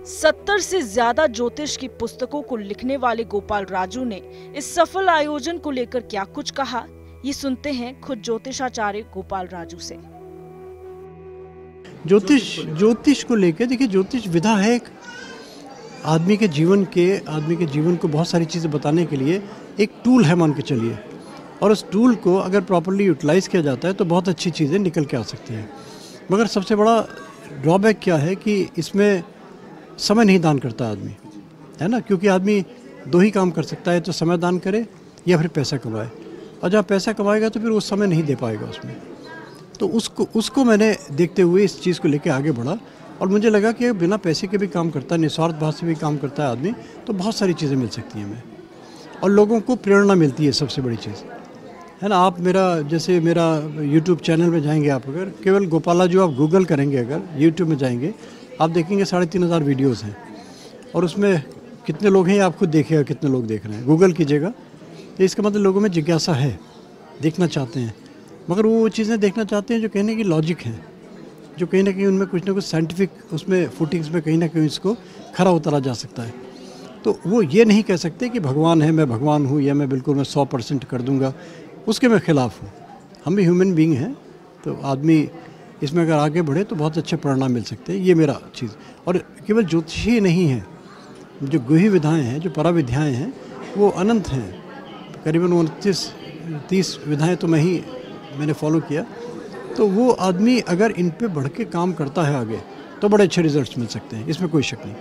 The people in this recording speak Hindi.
सत्तर से ज़्यादा ज्योतिष की पुस्तकों को लिखने वाले गोपाल राजू ने इस सफल आयोजन को लेकर क्या कुछ कहा? ये सुनते हैं खुद ज्योतिषाचार्य गोपाल राजू से। ज्योतिष ज्योतिष को लेकर, देखिए ज्योतिष विधा है एक। आदमी के जीवन के, आदमी के जीवन को बहुत सारी चीज़ें बताने के लिए एक टूल है मान के चलिए। और उस टूल को अगर प्रॉपरली यूटिलाइज़ किया जाता है तो बहुत अच्छी चीज़ें निकल के आ सकती हैं। मगर सबसे बड़ा ड्रॉबैक क्या है कि इसमें समय नहीं दान करता आदमी, है ना? क्योंकि आदमी दो ही काम कर सकता है तो समय दान करे या फिर पैसा कमाए। और जहाँ पैसा कमाएगा तो फिर वो समय नहीं दे पाएगा उसमें। तो उसको उसको मैंने देखते हुए इस चीज़ को लेकर आगे बढ़ा और मुझे लगा कि बिना पैसे के भी काम करता है निस्वार्थ भाव से भी काम करता है आदमी तो बहुत सारी चीज़ें मिल सकती हैं हमें। और लोगों को प्रेरणा मिलती है सबसे बड़ी चीज़, है ना? आप मेरा, जैसे मेरा यूट्यूब चैनल में जाएँगे आप अगर, केवल गोपाला जो आप गूगल करेंगे अगर यूट्यूब में जाएँगे आप देखेंगे साढ़े तीन हज़ार वीडियोज़ हैं। और उसमें कितने लोग हैं आप खुद देखिएगा कितने लोग देख रहे हैं। गूगल कीजिएगा। तो इसका मतलब लोगों में जिज्ञासा है, देखना चाहते हैं। मगर वो चीज़ें देखना चाहते हैं जो कहने की लॉजिक हैं, जो कहीं ना कहीं उनमें कुछ ना कुछ साइंटिफिक उसमें फुटिंग्स में कहीं ना कहीं इसको खरा उतारा जा सकता है। तो वो ये नहीं कह सकते कि भगवान है, मैं भगवान हूँ, या मैं बिल्कुल मैं सौ परसेंट कर दूँगा। उसके मैं ख़िलाफ़ हूँ। हम भी ह्यूमन बींग हैं तो आदमी इसमें अगर आगे बढ़े तो बहुत अच्छे परिणाम मिल सकते हैं। ये मेरा चीज़। और केवल ज्योतिष ही नहीं है, जो गुही विधाएँ हैं, जो परा विधाएँ हैं, वो अनंत हैं। करीबन उनतीस, तीस विधाएँ तो मैं ही, मैंने फॉलो किया। तो वो आदमी अगर इन पर बढ़ के काम करता है आगे तो बड़े अच्छे रिज़ल्ट मिल सकते हैं। इसमें कोई शक नहीं।